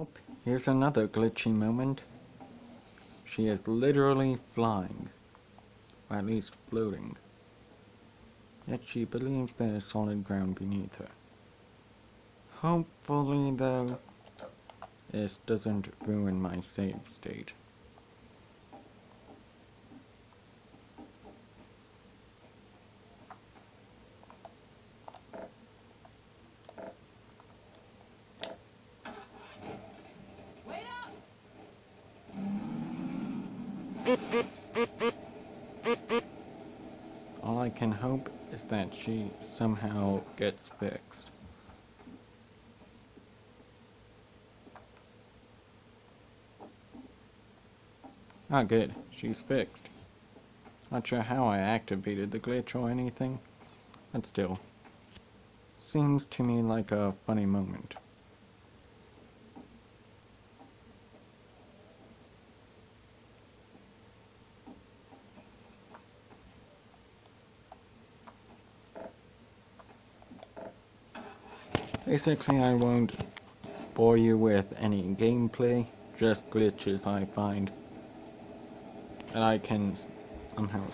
Oh, here's another glitchy moment. She is literally flying. Or at least floating. Yet she believes there is solid ground beneath her. Hopefully, though, this doesn't ruin my save state. All I can hope is that she somehow gets fixed. Ah good, she's fixed. Not sure how I activated the glitch or anything, but still. Seems to me like a funny moment. Basically, I won't bore you with any gameplay, just glitches I find. That I can somehow